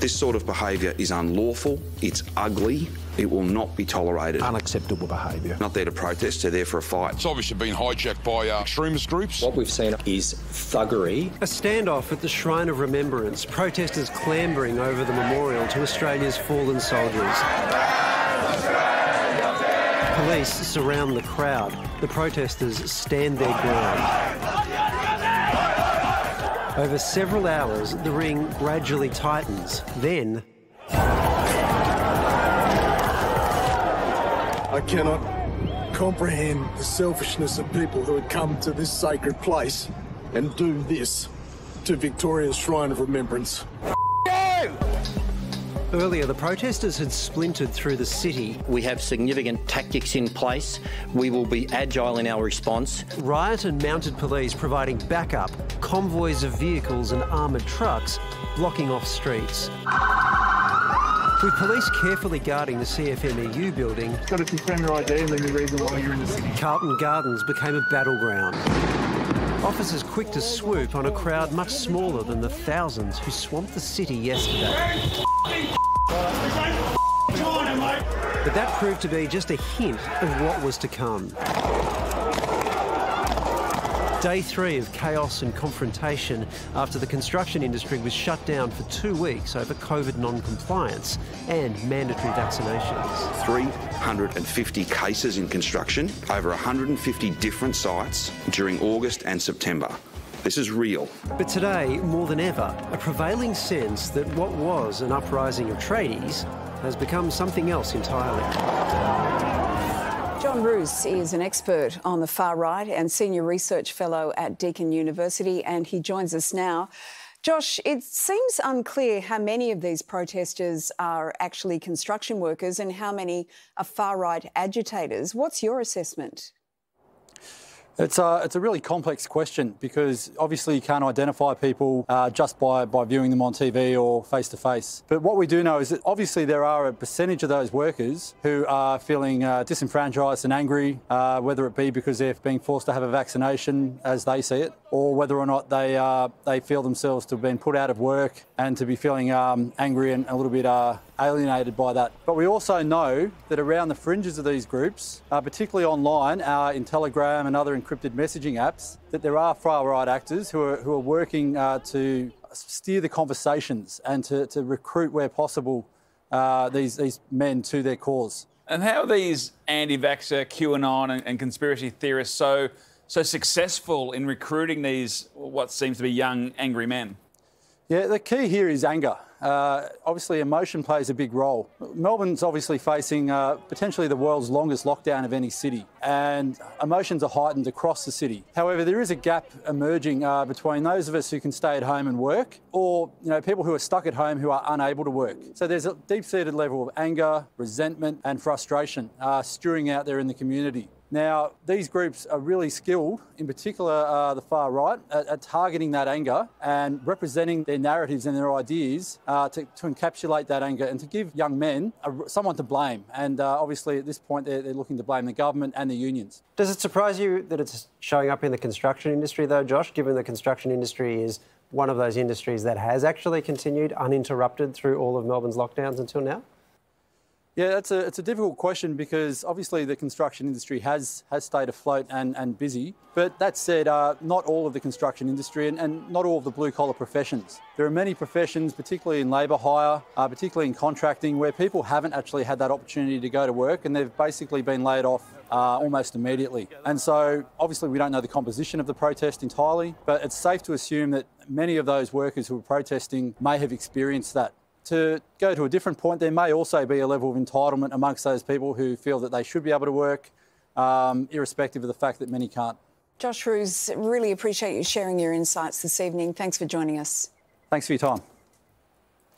This sort of behaviour is unlawful, it's ugly, it will not be tolerated. Unacceptable behaviour. Not there to protest, they're there for a fight. It's obviously been hijacked by uh, extremist groups. What we've seen is thuggery. A standoff at the Shrine of Remembrance, protesters clambering over the memorial to Australia's fallen soldiers. Police surround the crowd. The protesters stand their ground. Over several hours, the ring gradually tightens. Then. I cannot comprehend the selfishness of people who had come to this sacred place and do this to Victoria's Shrine of Remembrance. Earlier, the protesters had splintered through the city. We have significant tactics in place. We will be agile in our response. Riot and mounted police providing backup, convoys of vehicles and armoured trucks blocking off streets. With police carefully guarding the CFMEU building, got to confirm your ID and then the reason why you're in the city. Carlton Gardens became a battleground. Officers quick to swoop on a crowd much smaller than the thousands who swamped the city yesterday. But that proved to be just a hint of what was to come. Day three of chaos and confrontation after the construction industry was shut down for two weeks over COVID non compliance and mandatory vaccinations. 350 cases in construction, over 150 different sites during August and September. This is real. But today, more than ever, a prevailing sense that what was an uprising of tradies has become something else entirely. John Roose is an expert on the far right and senior research fellow at Deakin University, and he joins us now. Josh, it seems unclear how many of these protesters are actually construction workers and how many are far right agitators. What's your assessment? It's a, it's a really complex question because obviously you can't identify people uh, just by, by viewing them on TV or face to face. But what we do know is that obviously there are a percentage of those workers who are feeling uh, disenfranchised and angry, uh, whether it be because they're being forced to have a vaccination as they see it, or whether or not they, uh, they feel themselves to have been put out of work and to be feeling um, angry and a little bit uh, alienated by that. But we also know that around the fringes of these groups, uh, particularly online, uh, in Telegram and other encrypted messaging apps, that there are far right actors who are, who are working uh, to steer the conversations and to, to recruit where possible uh, these, these men to their cause. And how are these anti vaxxer, QAnon, and, and conspiracy theorists so, so successful in recruiting these, what seems to be young, angry men? Yeah, the key here is anger. Uh, obviously, emotion plays a big role. Melbourne's obviously facing uh, potentially the world's longest lockdown of any city, and emotions are heightened across the city. However, there is a gap emerging uh, between those of us who can stay at home and work, or you know, people who are stuck at home who are unable to work. So there's a deep-seated level of anger, resentment, and frustration uh, stewing out there in the community. Now, these groups are really skilled, in particular uh, the far right, at, at, targeting that anger and representing their narratives and their ideas uh, to, to, encapsulate that anger and to give young men a, someone to blame. And uh, obviously, at this point, they're, they're looking to blame the government and the unions. Does it surprise you that it's showing up in the construction industry, though, Josh, given the construction industry is one of those industries that has actually continued uninterrupted through all of Melbourne's lockdowns until now? Yeah, it's a, it's a difficult question because obviously the construction industry has, has stayed afloat and, and busy. But that said, uh, not all of the construction industry and, and not all of the blue collar professions. There are many professions, particularly in labour hire, uh, particularly in contracting, where people haven't actually had that opportunity to go to work and they've basically been laid off uh, almost immediately. And so obviously we don't know the composition of the protest entirely, but it's safe to assume that many of those workers who were protesting may have experienced that to go to a different point, there may also be a level of entitlement amongst those people who feel that they should be able to work, um, irrespective of the fact that many can't. Josh Roose, really appreciate you sharing your insights this evening. Thanks for joining us. Thanks for your time.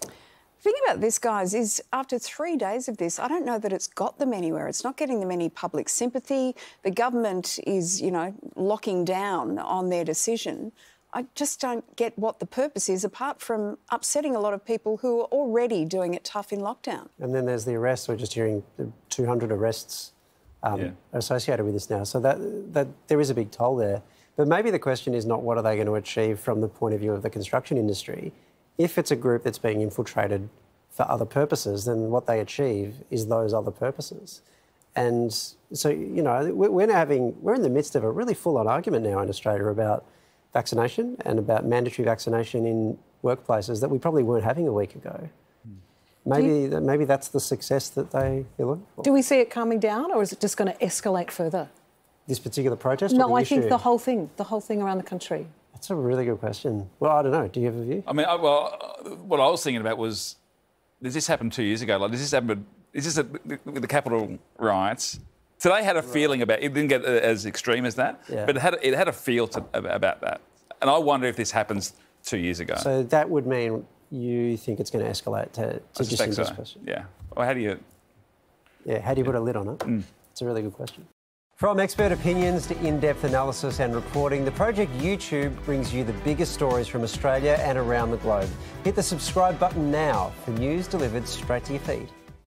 The thing about this, guys, is after three days of this, I don't know that it's got them anywhere. It's not getting them any public sympathy. The government is, you know, locking down on their decision. I just don't get what the purpose is, apart from upsetting a lot of people who are already doing it tough in lockdown. And then there's the arrests. We're just hearing 200 arrests um, yeah. associated with this now. So that, that there is a big toll there. But maybe the question is not what are they going to achieve from the point of view of the construction industry. If it's a group that's being infiltrated for other purposes, then what they achieve is those other purposes. And so, you know, we're now having, we're in the midst of a really full on argument now in Australia about vaccination and about mandatory vaccination in workplaces that we probably weren't having a week ago. Maybe, that maybe that's the success that they, they're looking for. Do we see it calming down, or is it just going to escalate further? This particular protest? or No, the I think the whole thing, the whole thing around the country. That's a really good question. Well, I don't know. Do you have a view? I mean, I, well, uh, what I was thinking about was, does this happen two years ago? Like, does this happen? with- Is this a, with the Capitol riots? Today had a feeling about it. Didn't get uh, as extreme as that, Yeah. but it had it had a feel to, about that. And I wonder if this happens two years ago. So that would mean you think it's going to escalate to, I to suspect so. disinterest. Yeah. Well, how do you? Yeah, how do you put a lid on it? Mm. It's a really good question. From expert opinions to in depth analysis and reporting, the Project YouTube brings you the biggest stories from Australia and around the globe. Hit the subscribe button now for news delivered straight to your feed.